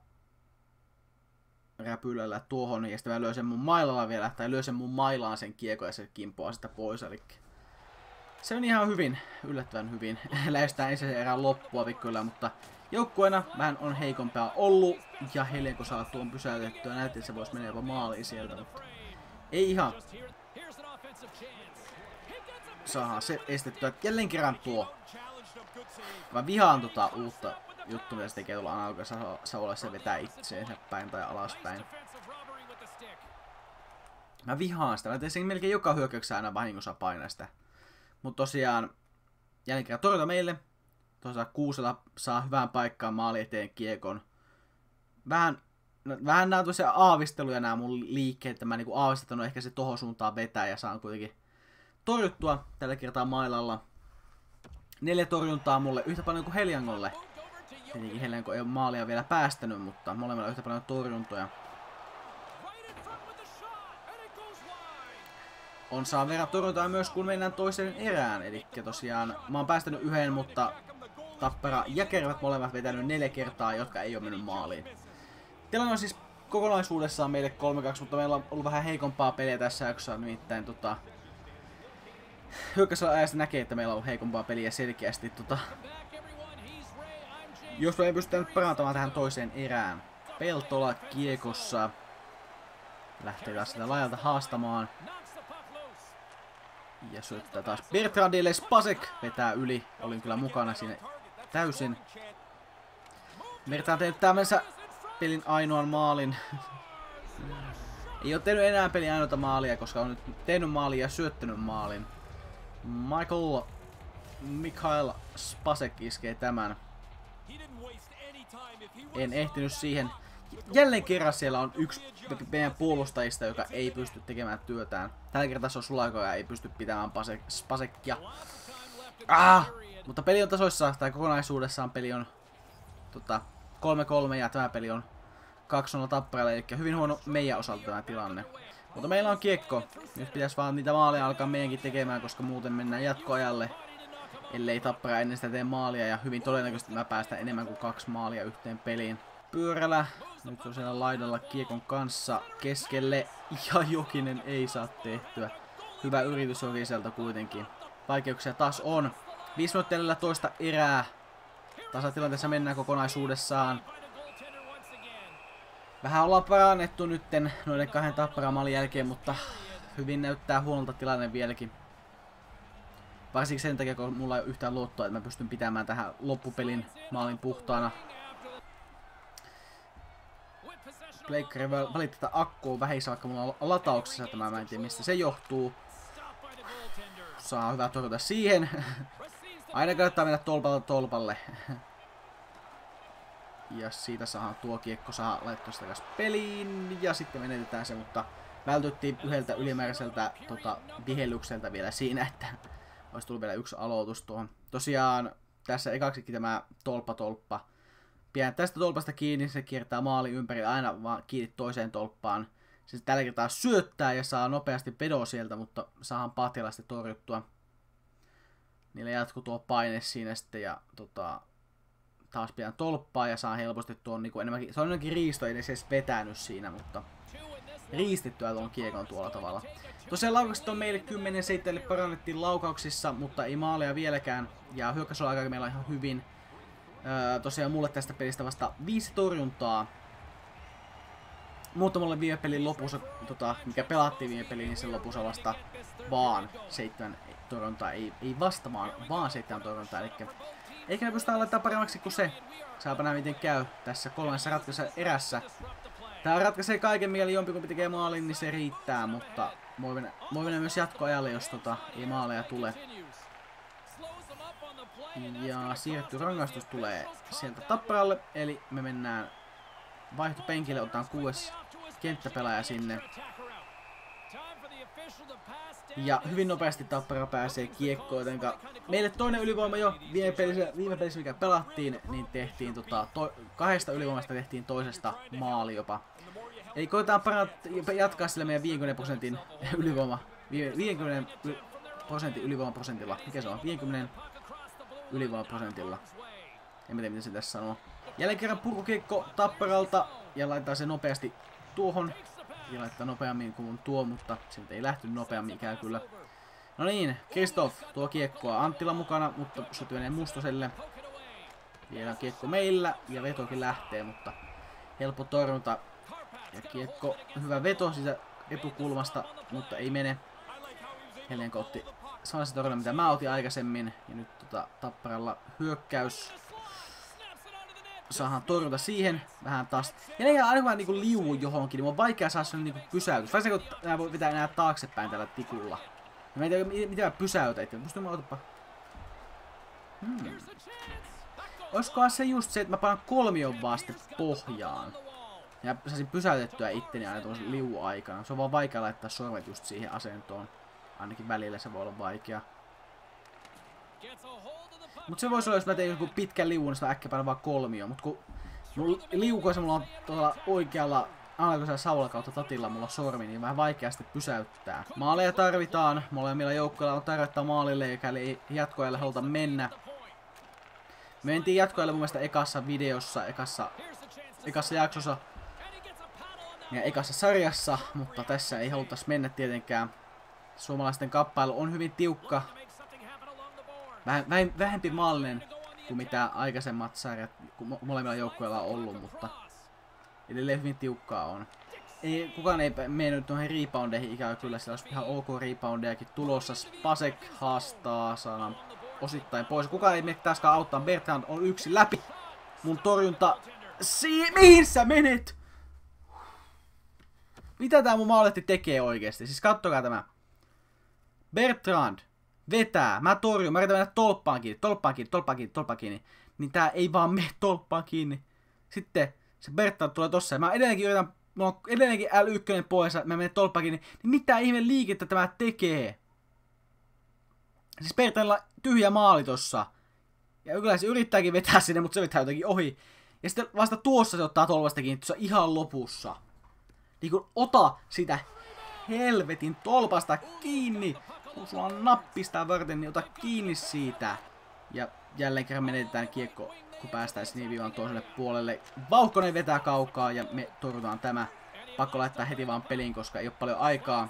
räpylällä tuohon, ja sitten mä sen mun mailalla vielä, tai lyön sen mun mailaan sen kiekon ja se kimpoaa sitä pois, eli se on ihan hyvin, yllättävän hyvin. Lähestään ensimmäisen erään loppua kyllä, mutta joukkueena vähän on heikompaa ollut, ja Helenko saa tuon pysäytettyä, näytti, että se voisi mennä jopa maaliin sieltä, mutta ei ihan. Saadaan se estettyä jälleen kerran tuo. Mä vihaan tota uutta juttu, mitä se tekee tuolla Savolla, se vetää itseensä päin tai alaspäin. Mä vihaan sitä. Mä teen sen melkein joka hyökkäyksessä aina vahingossa painaa sitä. Mutta tosiaan, jälleen kerran torjunta meille. Tosiaan Kuusela saa hyvään paikkaan maali eteen kiekon. Vähän, no, vähän nämä tosiaan aavisteluja nämä mun liikkeet, että mä niinku aavistan, ehkä se tohon suuntaan vetää ja saan kuitenkin torjuttua tällä kertaa mailalla. Neljä torjuntaa mulle, yhtä paljon kuin Heliangolle. Tietenkin Heliango ei ole maalia vielä päästänyt, mutta molemmilla yhtä paljon torjuntoja. on saa verran torjuntaa myös kun mennään toiseen erään. Eli tosiaan mä oon päästänyt yhden, mutta Tappara ja Kervat molemmat vetänyt neljä kertaa, jotka ei ole mennyt maaliin. Tilanne on siis kokonaisuudessaan meille 3-2, mutta meillä on ollut vähän heikompaa peliä tässä jaksossa, nimittäin tota... Hyökkäisellä ajasta näkee, että meillä on ollut heikompaa peliä selkeästi. Tota, jos me ei pystytä nyt parantamaan tähän toiseen erään. Peltola kiekossa. Lähtee taas sitä laajalta haastamaan. Ja syöttää taas Bertrandille. Spasek vetää yli. Olin kyllä mukana siinä täysin. Bertrand tehnyt tämmönsä pelin ainoan maalin. Ei ole tehnyt enää pelin ainoata maalia, koska on nyt tehnyt maalin ja syöttänyt maalin. Michael Mikhail Spasek iskee tämän. En ehtinyt siihen jälleen kerran siellä on yksi meidän puolustajista, joka ei pysty tekemään työtään. Tällä kertaa se on Sulako ja ei pysty pitämään Pasek, Spasekkia. Ah! Mutta peli on tasoissa, tai kokonaisuudessaan peli on tota, 3-3 ja tämä peli on 2-0 tapparalle, eli hyvin huono meidän osalta tämä tilanne. Mutta meillä on kiekko. Nyt pitäisi vaan niitä maaleja alkaa meidänkin tekemään, koska muuten mennään jatkoajalle. Ellei tappara ennen sitä tee maalia ja hyvin todennäköisesti mä päästän enemmän kuin kaksi maalia yhteen peliin. Pyörälä nyt on siellä laidalla kiekon kanssa keskelle ja Jokinen ei saa tehtyä. Hyvä yritys on sieltä kuitenkin. Vaikeuksia taas on. 5 minuuttia toista erää. Tasatilanteessa mennään kokonaisuudessaan. Vähän ollaan parannettu nytten noiden kahden tapparamaalin jälkeen, mutta hyvin näyttää huonolta tilanne vieläkin. Varsinkin sen takia, kun mulla ei ole yhtään luottoa, että mä pystyn pitämään tähän loppupelin maalin puhtaana. Pleikkari valitti tätä akkua vähissä, vaikka mulla on latauksessa tämä, mä en tiedä mistä se johtuu. Saa hyvä torjuta siihen. Aina kannattaa mennä tolpalta tolpalle. Ja siitä saa tuo kiekko saa laittaa sitä peliin. Ja sitten menetetään se, mutta vältyttiin yhdeltä ylimääräiseltä tota, vihellykseltä vielä siinä, että olisi tullut vielä yksi aloitus tuohon. Tosiaan tässä ekaksikin tämä tolppa-tolppa pidän tästä tolpasta kiinni, se kiertää maali ympäri aina vaan kiinni toiseen tolppaan. Se tällä kertaa syöttää ja saa nopeasti pedoa sieltä, mutta saahan sitten torjuttua. Niillä jatkuu tuo paine siinä sitten ja tota, taas pidän tolppaa ja saa helposti tuon niin enemmänkin, se on enemmänkin riisto, ei edes vetänyt siinä, mutta riistettyä tuon kiekon tuolla tavalla. Tosiaan laukaukset on meille 10 7 parannettiin laukauksissa, mutta ei maaleja vieläkään. Ja hyökkäysaika meillä on ihan hyvin. Öö, tosiaan mulle tästä pelistä vasta viisi torjuntaa. Mutta mulle viime pelin lopussa, tota, mikä pelattiin viime peliin, niin sen lopussa vasta vaan seitsemän torjuntaa. Ei, ei vasta vaan, vaan seitsemän torjuntaa. Eli ehkä ne pystytään laittamaan paremmaksi kuin se. Saapa nähdä miten käy tässä kolmessa ratkaisussa erässä. Tää ratkaisee kaiken mieli, jompikumpi tekee maalin, niin se riittää, mutta voi mennä, voi mennä myös jatkoajalle, jos tota, ei maaleja tule. Ja siirretty rangaistus tulee sieltä tapparalle, eli me mennään vaihtopenkille, otetaan kuudes kenttäpelaaja sinne. Ja hyvin nopeasti Tappara pääsee kiekkoon, jotenka meille toinen ylivoima jo viime pelissä, viime pelissä mikä pelattiin, niin tehtiin tota, to, kahdesta ylivoimasta tehtiin toisesta maali jopa. Eli koetaan parat, jatkaa sillä meidän 50 prosentin ylivoima, 50 prosentin ylivoimaprosentilla. Mikä se on? 50 ylivoimaprosentilla. En tiedä miten se tässä sanoo. Jälleen kerran purkukiekko Tapparalta ja laittaa se nopeasti tuohon. Laittaa nopeammin kuin tuo, mutta siltä ei lähty nopeammin ikään kyllä. No niin, Kristoff tuo kiekkoa Anttila mukana, mutta sotti menee Mustoselle. Vielä kiekko meillä ja vetokin lähtee, mutta helppo torjunta. Ja kiekko, hyvä veto sitä etukulmasta, mutta ei mene. Helen otti se torjunta, mitä mä otin aikaisemmin. Ja nyt tota, Tapparalla hyökkäys saadaan torjunta siihen. Vähän taas. Ja ne aina vaan niinku liuu johonkin, niin on vaikea saada sen niinku pysäytys. Varsinkin kun nää voi vetää enää taaksepäin tällä tikulla. Ja mä en tiedä, miten mä pysäytän itse. Musta mä otapa. Hmm. Olisikohan se just se, että mä panan kolmion vaan pohjaan. Ja saisin pysäytettyä itteni aina tuossa liu aikana. Se on vaan vaikea laittaa sormet just siihen asentoon. Ainakin välillä se voi olla vaikea. Mut se voisi olla, jos mä tein joku pitkän liuun, niin sitä äkkiä vaan kolmio. Mut kun mulla liukoissa mulla on tuolla oikealla alkuisella Saula kautta tatilla mulla on sormi, niin vähän vaikeasti pysäyttää. Maaleja tarvitaan. Molemmilla joukkoilla on tarvittaa maalille, ei jatkoajalle haluta mennä. Me mentiin jatkoajalle mun mielestä ekassa videossa, ekassa, ekassa jaksossa ja ekassa sarjassa, mutta tässä ei haluttaisi mennä tietenkään. Suomalaisten kappailu on hyvin tiukka, Väh, väh, vähempi maallinen kuin mitä aikaisemmat sarjat molemmilla joukkueilla on ollut, mutta edelleen hyvin tiukkaa on. Ei, kukaan ei mennyt noihin reboundeihin ikään kyllä, siellä olisi ihan ok reboundejakin tulossa. Spasek haastaa, saadaan osittain pois. Kukaan ei mene taaskaan auttaa, Bertrand on yksi läpi. Mun torjunta... Si mihin sä menet? Mitä tää mun maaletti tekee oikeesti? Siis kattokaa tämä. Bertrand vetää, mä torjun, mä yritän mennä tolppaan kiinni, tolppaan kiinni, tolppaan kiinni, tolppaan kiinni, niin tää ei vaan mene tolppaan kiinni. Sitten se Bertta tulee tossa ja mä edelleenkin yritän, mulla on edelleenkin L1 poissa, mä menen tolppaan kiinni, niin mitä ihme liikettä tämä tekee? Siis Bertalla tyhjä maali tossa. Ja kyllä se yrittääkin vetää sinne, mutta se vetää jotenkin ohi. Ja sitten vasta tuossa se ottaa tolvasta kiinni, tuossa ihan lopussa. Niin kun ota sitä helvetin tolpasta kiinni sulla on nappista varten, niin ota kiinni siitä. Ja jälleen kerran menetetään kiekko, kun päästään siniviivan toiselle puolelle. Vauhkonen vetää kaukaa ja me torjutaan tämä. Pakko laittaa heti vaan peliin, koska ei ole paljon aikaa.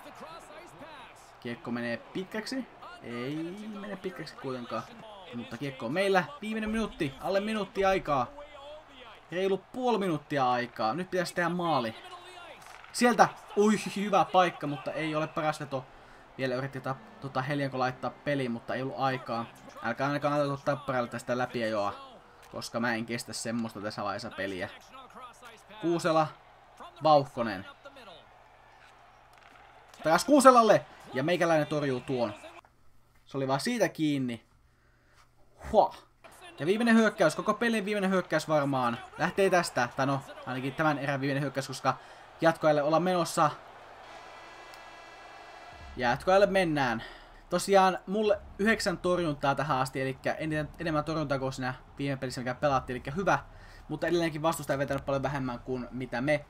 Kiekko menee pitkäksi. Ei mene pitkäksi kuitenkaan. Mutta kiekko on meillä. Viimeinen minuutti. Alle minuutti aikaa. Reilu puoli minuuttia aikaa. Nyt pitäisi tehdä maali. Sieltä. Ui, hyvä paikka, mutta ei ole paras veto. Vielä yritti ta, tota, Helianko laittaa peliin, mutta ei ollut aikaa. Älkää ainakaan näytä tapparalle tästä läpi joa, koska mä en kestä semmoista tässä vaiheessa peliä. Kuusela, Vauhkonen. Takas Kuuselalle! Ja meikäläinen torjuu tuon. Se oli vaan siitä kiinni. Hua. Ja viimeinen hyökkäys, koko pelin viimeinen hyökkäys varmaan. Lähtee tästä, tai no, ainakin tämän erän viimeinen hyökkäys, koska jatkoajalle olla menossa. Jatkoajalle mennään. Tosiaan mulle yhdeksän torjuntaa tähän asti, eli eniten, enemmän torjuntaa kuin siinä viime pelissä, mikä pelattiin, eli hyvä. Mutta edelleenkin vastustaja vetänyt paljon vähemmän kuin mitä me.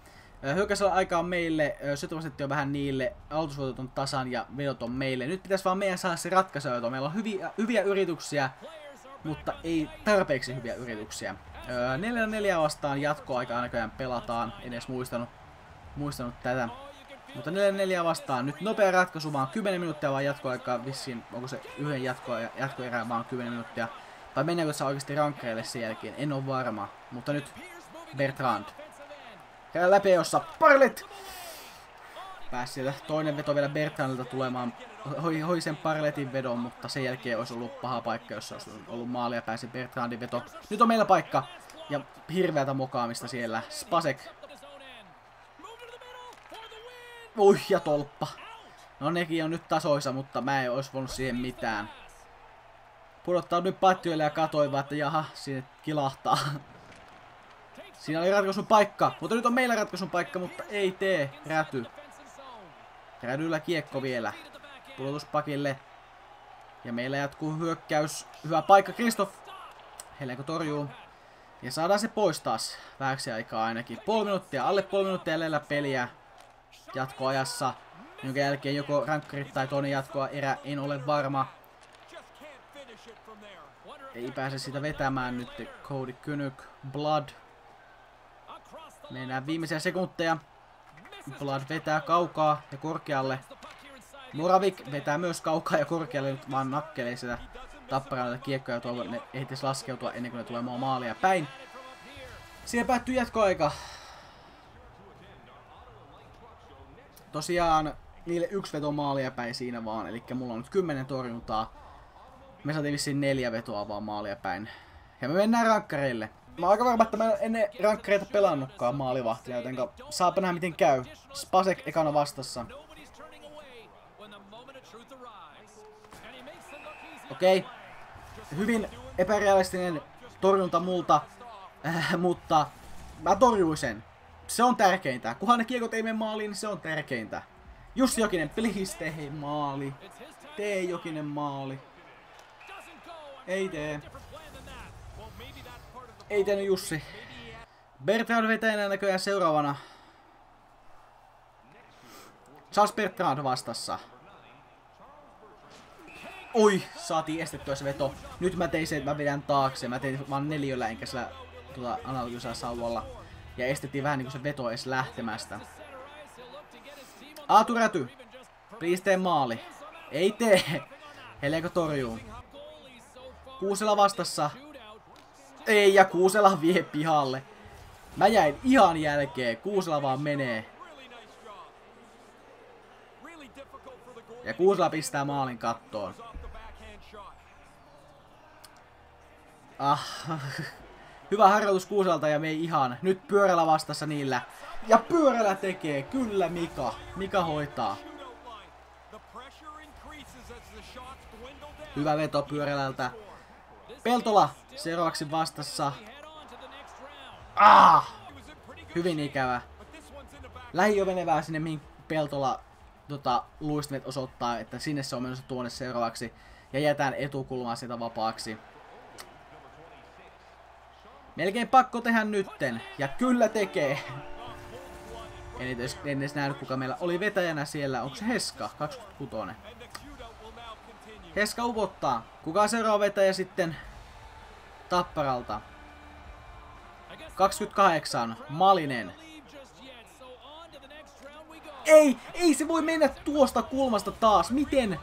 Hyökkäisellä aika on meille, syöttöprosentti on vähän niille, aloitusvoitot on tasan ja vedot on meille. Nyt pitäisi vaan meidän saada se ratkaisu, meillä on hyviä, hyviä yrityksiä, mutta ei tarpeeksi hyviä yrityksiä. 4-4 vastaan jatkoaikaa näköjään pelataan, en edes muistanut, muistanut tätä. Mutta 4-4 vastaan. Nyt nopea ratkaisu, vaan 10 minuuttia vaan jatkoaikaa. Vissiin, onko se yhden jatko, jatkoerään vaan 10 minuuttia. Vai mennäänkö se oikeasti rankkeille sen jälkeen? En ole varma. Mutta nyt Bertrand. Käy läpi jossa Parlet! Pääsi sieltä toinen veto vielä Bertrandilta tulemaan. Hoi, hoi sen Parletin vedon, mutta sen jälkeen olisi ollut paha paikka, jos olisi ollut maali ja pääsi Bertrandin veto. Nyt on meillä paikka. Ja hirveätä mokaamista siellä. Spasek Ui, ja tolppa. No nekin on nyt tasoissa, mutta mä en olisi voinut siihen mitään. nyt patjoille ja katsoin vaan, että jaha, sinne kilahtaa. Siinä oli ratkaisun paikka, mutta nyt on meillä ratkaisun paikka, mutta ei tee räty. Rädyllä kiekko vielä. Pudotuspakille. Ja meillä jatkuu hyökkäys. Hyvä paikka Kristoff. Helenko torjuu. Ja saadaan se pois taas. Vähäksi aikaa ainakin. Puoli minuuttia, alle puoli minuuttia jäljellä peliä. Jatkoajassa. Jonka jälkeen joko rankkarit tai toinen jatkoa erä, en ole varma. Ei pääse sitä vetämään nyt Cody Kynyk. Blood. Mennään viimeisiä sekunteja. Blood vetää kaukaa ja korkealle. Moravik vetää myös kaukaa ja korkealle nyt vaan nakkelee sitä tapparalle kiekkoja ja toivon, ne laskeutua ennen kuin ne tulee maalia päin. Siihen päättyy jatkoaika. Tosiaan niille yksi veto maalia päin siinä vaan, eli mulla on nyt kymmenen torjuntaa. Me saatiin vissiin neljä vetoa vaan maalia päin. Ja me mennään rankkareille. Mä oon aika varma, että mä en ennen rankkareita pelannutkaan maalivahtia, joten saapa nähdä miten käy. Spasek ekana vastassa. Okei. Okay. Hyvin epärealistinen torjunta multa, äh, mutta mä torjuin sen. Se on tärkeintä. Kunhan ne kiekot ei mene maaliin, niin se on tärkeintä. Jussi Jokinen, please tee maali. Tee Jokinen maali. Ei tee. Ei tehnyt Jussi. Bertrand vetää näköjään seuraavana. Charles Bertrand vastassa. Oi, saatiin estettyä se veto. Nyt mä tein sen, että mä vedän taakse. Mä tein vaan neljöllä enkä sillä tuota, analyysää sauvalla. Ja estettiin vähän niinku se veto edes lähtemästä. Aatu Räty. Please tee maali. Ei tee. Heleko torjuu. Kuusela vastassa. Ei, ja Kuusela vie pihalle. Mä jäin ihan jälkeen. Kuusela vaan menee. Ja Kuusela pistää maalin kattoon. Ah, hyvä harjoitus Kuuselta ja me ei ihan. Nyt pyörällä vastassa niillä. Ja pyörällä tekee, kyllä Mika. Mika hoitaa. Hyvä veto pyörälältä. Peltola seuraavaksi vastassa. Ah! Hyvin ikävä. Lähi menevää sinne, mihin Peltola tota, luistimet osoittaa, että sinne se on menossa tuonne seuraavaksi. Ja jätään etukulmaa sitä vapaaksi. Melkein pakko tehdä nytten. Ja kyllä tekee. En edes, en edes nähnyt kuka meillä oli vetäjänä siellä. Onko se Heska? 26. Heska upottaa. Kuka seuraava vetäjä sitten Tapparalta? 28. Malinen. Ei! Ei se voi mennä tuosta kulmasta taas. Miten?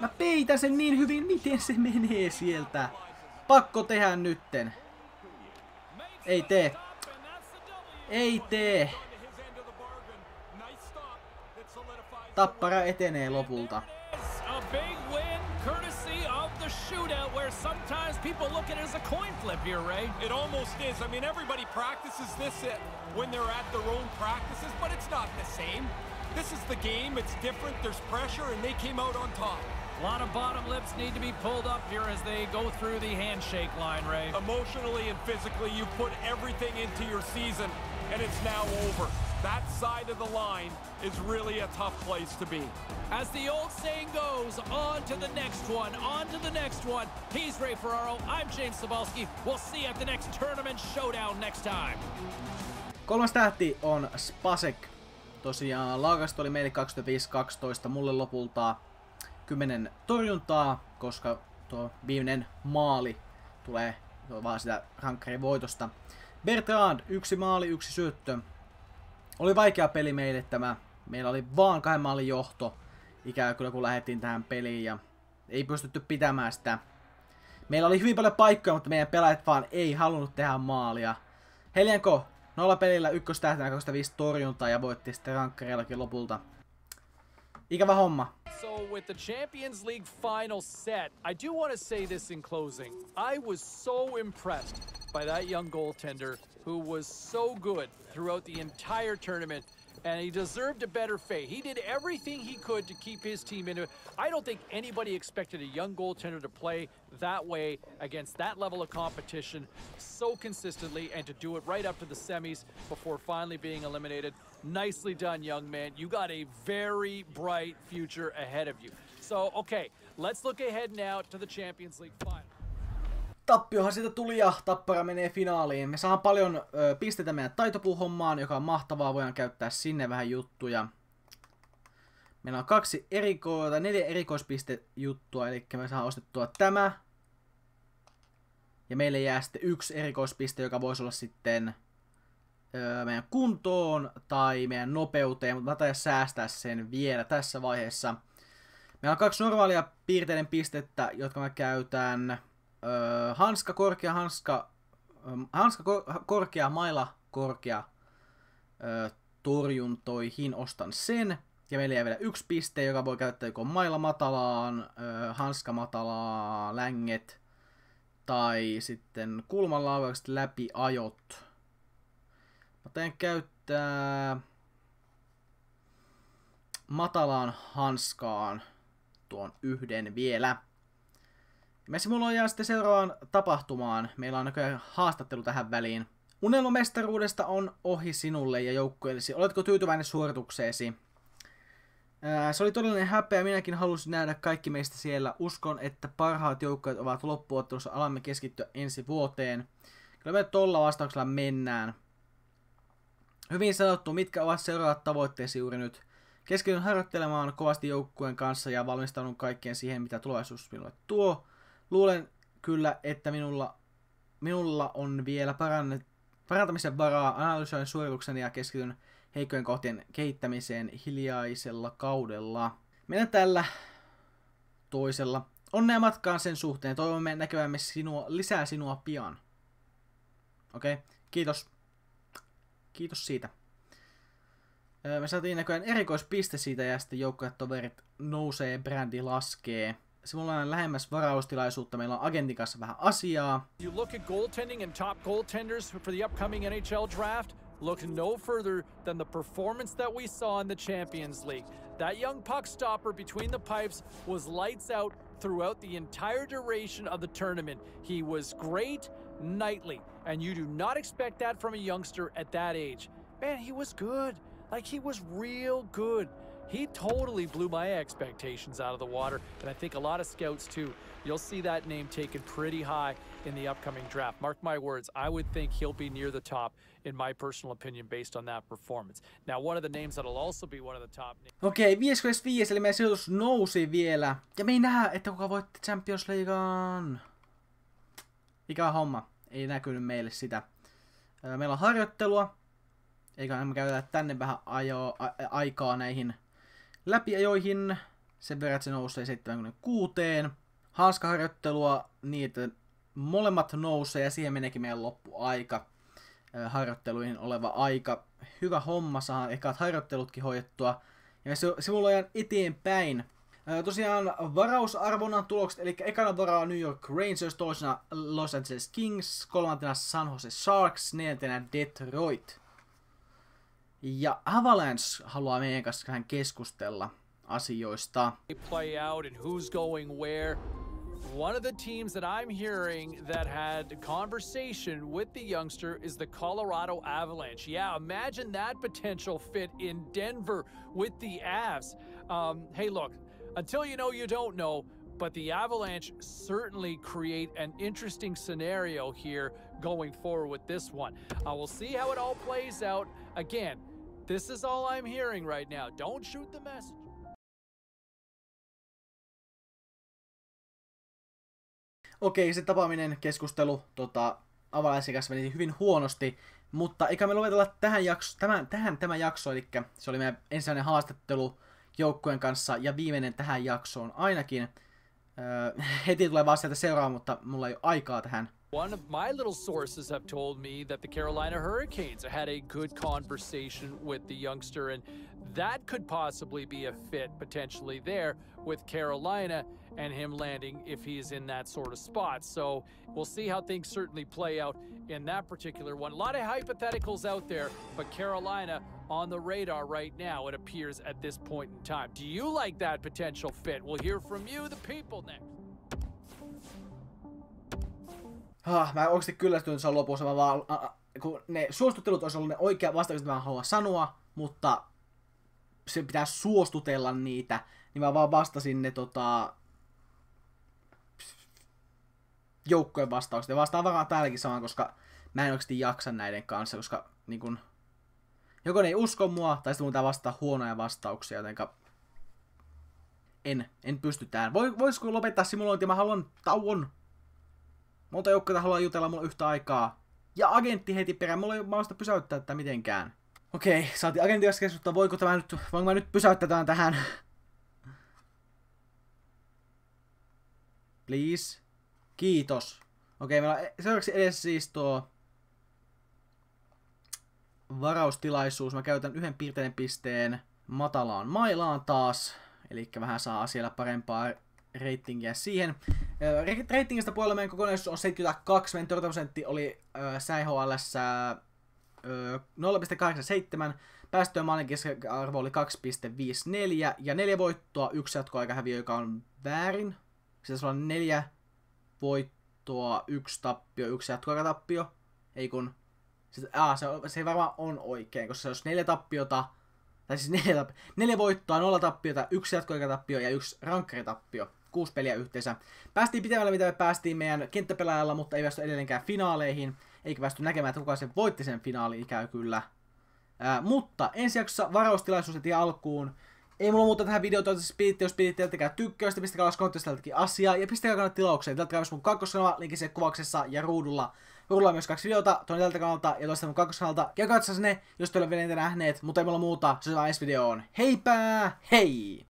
Mä peitän sen niin hyvin. Miten se menee sieltä? Pakko tehdä nytten. Ei tee. Ei tee. Tappara etenee lopulta. shootout where sometimes people look at it as a coin flip here, Ray. It almost is. I mean, everybody practices this when they're at their own practices, but it's not the same. This is the game. It's different. There's pressure, and they came out on top. A lot of bottom lips need to be pulled up here as they go through the handshake line, Ray. Emotionally and physically, you put everything into your season, and it's now over. That side of the line is really a tough place to be. As the old saying goes, on to the next one, on to the next one. He's Ray Ferraro, I'm James Sabalski. We'll see you at the next tournament showdown next time. Kolmas tähti on Spasek. Tosiaan Laagasta oli meille 25-12, mulle lopulta 10 torjuntaa, koska tuo viimeinen maali tulee vaan sitä rankkarin voitosta. Bertrand, yksi maali, yksi syöttö. Oli vaikea peli meille tämä. Meillä oli vaan kahden maalin johto. Ikään kyllä kun lähdettiin tähän peliin ja ei pystytty pitämään sitä. Meillä oli hyvin paljon paikkoja, mutta meidän pelaajat vaan ei halunnut tehdä maalia. Helianko, nolla pelillä ykköstähtenä 25 torjuntaa ja voitti sitten rankkareillakin lopulta. Ikävä homma. So with the Champions League final set, I do want to say this in closing. I was so impressed by that young goaltender who was so good throughout the entire tournament. And he deserved a better fate. He did everything he could to keep his team into it. I don't think anybody expected a young goaltender to play that way against that level of competition so consistently and to do it right up to the semis before finally being eliminated. Nicely done, young man. You got a very bright future ahead of you. So, okay, let's look ahead now to the Champions League final. Tappiohan siitä tuli ja Tappara menee finaaliin. Me saadaan paljon ö, pisteitä meidän taitopuuhommaan, joka on mahtavaa. Voidaan käyttää sinne vähän juttuja. Meillä on kaksi eriko- tai neljä erikoispistejuttua, eli me saadaan ostettua tämä. Ja meille jää sitten yksi erikoispiste, joka voisi olla sitten ö, meidän kuntoon tai meidän nopeuteen, mutta mä taidan säästää sen vielä tässä vaiheessa. Meillä on kaksi normaalia piirteiden pistettä, jotka mä käytän öö, hanska, korkea, hanska, öö, hanska, kor, korkea, maila, korkea öö, torjuntoihin, ostan sen. Ja meillä jää vielä yksi piste, joka voi käyttää joko maila matalaan, hanska matalaan, länget, tai sitten kulmanlaukaukset läpi ajot. Mä teen käyttää matalaan hanskaan tuon yhden vielä. Me simuloidaan sitten seuraavaan tapahtumaan. Meillä on näköjään haastattelu tähän väliin. Unelmamestaruudesta on ohi sinulle ja joukkueellesi. Oletko tyytyväinen suoritukseesi? Ää, se oli todellinen häpeä. Minäkin halusin nähdä kaikki meistä siellä. Uskon, että parhaat joukkueet ovat loppuottelussa. Alamme keskittyä ensi vuoteen. Kyllä me tolla vastauksella mennään. Hyvin sanottu, mitkä ovat seuraavat tavoitteesi juuri nyt? Keskityn harjoittelemaan kovasti joukkueen kanssa ja valmistaudun kaikkeen siihen, mitä tulevaisuus minulle tuo. Luulen kyllä, että minulla, minulla on vielä parannet, parantamisen varaa. Analysoin suoritukseni ja keskityn heikkojen kohtien kehittämiseen hiljaisella kaudella. Mennään tällä toisella. Onnea matkaan sen suhteen. Toivomme näkevämme sinua, lisää sinua pian. Okei, okay. kiitos. Kiitos siitä. Me saatiin näköjään erikoispiste siitä ja sitten joukkuetoverit nousee, brändi laskee. Lähemmäs varaustilaisuutta, meillä on agentin kanssa vähän asiaa. You look at goaltending and top goaltenders for the upcoming NHL draft, look no further than the performance that we saw in the Champions League. That young puck stopper between the pipes was lights out throughout the entire duration of the tournament. He was great nightly, and you do not expect that from a youngster at that age. Man, he was good. Like he was real good. He totally blew my expectations out of the water, and I think a lot of scouts too. You'll see that name taken pretty high in the upcoming draft. Mark my words, I would think he'll be near the top, in my personal opinion, based on that performance. Now, one of the names that'll also be one of the top. Okei, okay, 55, eli meidän sijoitus nousi vielä. Ja me ei nähdä, että kuka voitti Champions Leaguean. Ikävä homma. Ei näkynyt meille sitä. Meillä on harjoittelua. Eikä me käytetä tänne vähän ajo, a, aikaa näihin läpiajoihin. Sen verran, että se nousee 76. Hanskaharjoittelua niin, että molemmat nousee ja siihen meneekin meidän loppuaika. Harjoitteluihin oleva aika. Hyvä homma, saa ekat harjoittelutkin hoidettua. Ja sivulojan eteenpäin. Tosiaan varausarvonnan tulokset, eli ekana varaa New York Rangers, toisena Los Angeles Kings, kolmantena San Jose Sharks, neljäntenä Detroit. Ja Avalanche haluaa meidän kanssa vähän keskustella asioista. Play out and who's going where. One of the teams that I'm hearing that had conversation with the youngster is the Colorado Avalanche. Yeah, imagine that potential fit in Denver with the Avs. Um, hey, look, until you know, you don't know. But the Avalanche certainly create an interesting scenario here going forward with this one. Uh, we'll see how it all plays out. Again, this is all I'm hearing right now. Don't shoot the messenger. Okei, se tapaaminen, keskustelu, tota, avalaisen kanssa meni hyvin huonosti, mutta eikä me lopetella tähän, jakso, tämän, tähän tämä jakso, eli se oli meidän ensimmäinen haastattelu joukkueen kanssa ja viimeinen tähän jaksoon ainakin. Öö, heti tulee vaan sieltä seuraava, mutta mulla ei ole aikaa tähän One of my little sources have told me that the Carolina Hurricanes had a good conversation with the youngster, and that could possibly be a fit potentially there with Carolina and him landing if he's in that sort of spot. So we'll see how things certainly play out in that particular one. A lot of hypotheticals out there, but Carolina on the radar right now, it appears at this point in time. Do you like that potential fit? We'll hear from you, the people, next. Ah, mä oikeasti kyllästynyt se on lopussa, mä vaan, a, a, kun ne suostuttelut olisi ollut ne oikea vastaukset, mä haluan sanoa, mutta se pitää suostutella niitä, niin mä vaan vastasin ne tota, joukkojen vastaukset. Ja vastaan varmaan täälläkin samaan, koska mä en oikeasti jaksa näiden kanssa, koska niin kun, joko ne ei usko mua, tai sitten mun pitää vastata huonoja vastauksia, jotenka en, en pysty tähän. Voi, voisiko lopettaa simulointia? Mä haluan tauon. Monta joukkoa haluaa jutella mulle yhtä aikaa. Ja agentti heti perään. Mulla ei ole mahdollista pysäyttää tätä mitenkään. Okei, saatiin agentin kanssa. Voiko tämä nyt, voinko mä nyt pysäyttää tämän tähän? Please. Kiitos. Okei, meillä on seuraavaksi edessä siis tuo varaustilaisuus. Mä käytän yhden piirteinen pisteen matalaan mailaan taas. Eli vähän saa siellä parempaa ratingia siihen. Ratingista puolella meidän kokonaisuus on 72, meidän torjuntaprosentti oli äh, SHLS äh, 0,87, päästöjen maalin keskiarvo oli 2,54 ja neljä voittoa, yksi jatkoaika häviö, joka on väärin. Siis on neljä voittoa, yksi tappio, yksi jatkoaika tappio. Ei kun... Siis, aa, se, se varmaan on oikein, koska se olisi neljä tappiota, tai siis neljä, neljä voittoa, nolla tappiota, yksi jatkoaika tappio ja yksi rankkaritappio kuusi peliä yhteensä. Päästiin pitemmällä, mitä me päästiin meidän kenttäpelaajalla, mutta ei päästy edelleenkään finaaleihin, eikä päästy näkemään, että kuka sen voitti sen finaali ikäy kyllä. Ää, mutta ensi jaksossa varaustilaisuus heti alkuun. Ei mulla muuta tähän videoon, toivottavasti piditte, jos piditte, jättäkää tykkäystä, pistäkää alas kommenttista tältäkin asiaa, ja pistäkää kannat tilaukseen. Tältä myös mun kakkoskanava, linkki siellä kuvauksessa ja ruudulla. Ruudulla on myös kaksi videota, toinen tältä kannalta ja toista mun kakkoskanalta. Ja katsotaan ne, jos te olette nähneet, mutta ei mulla muuta, se on ensi videoon. Heipää, hei!